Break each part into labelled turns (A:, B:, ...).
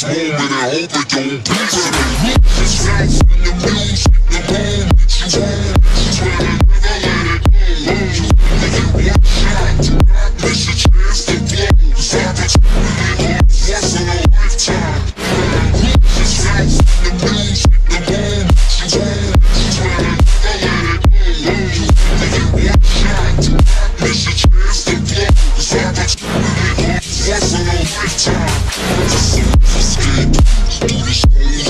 A: This moment, I hope it don't be the the music, the that you own. Swear to never let it go. If you want shot, do not miss chance to blow. The look the music, the moon that you own. Swear to never let it go. Give it one shot, do not miss a chance to blow. This opportunity comes once in a lifetime. Stay, stay.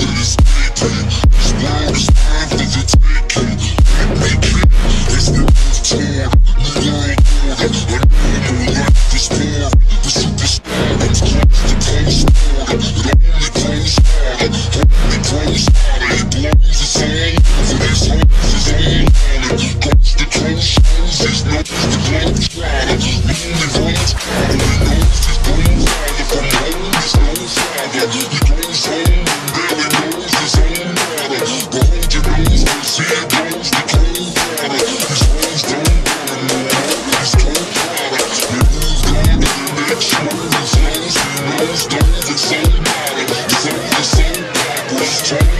A: Just the same you say about it. Just don't say backwards.